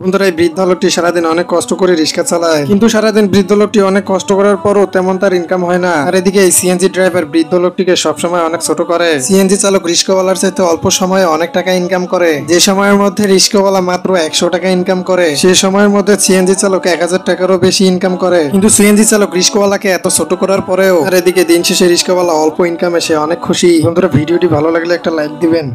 বন্ধুরা, এই বৃদ্ধ লোকটি সারাদিন অনেক কষ্ট করে রিক্সা চালায়। কিন্তু সারাদিন বৃদ্ধ লোকটি অনেক কষ্ট করার পরও তেমন তার ইনকাম হয় না। আর এদিকে এই সিএনজি ড্রাইভার বৃদ্ধ লোকটিকে সবসময় অনেক ছোট করে। সিএনজি চালক রিক্সাওয়ালার চাইতে অল্প সময়ে অনেক টাকা ইনকাম করে। যে সময়ের মধ্যে রিক্সাওয়ালা মাত্র একশো টাকা ইনকাম করে, সে সময়ের মধ্যে সিএনজি চালক এক হাজার টাকারও বেশি ইনকাম করে। কিন্তু সিএনজি চালক রিক্সাওয়ালাকে এত ছোট করার পরেও, আর এদিকে দিন শেষে রিক্সাওয়ালা অল্প ইনকামে সে অনেক খুশি। বন্ধুরা, ভিডিওটি ভালো লাগলে একটা লাইক দিবেন।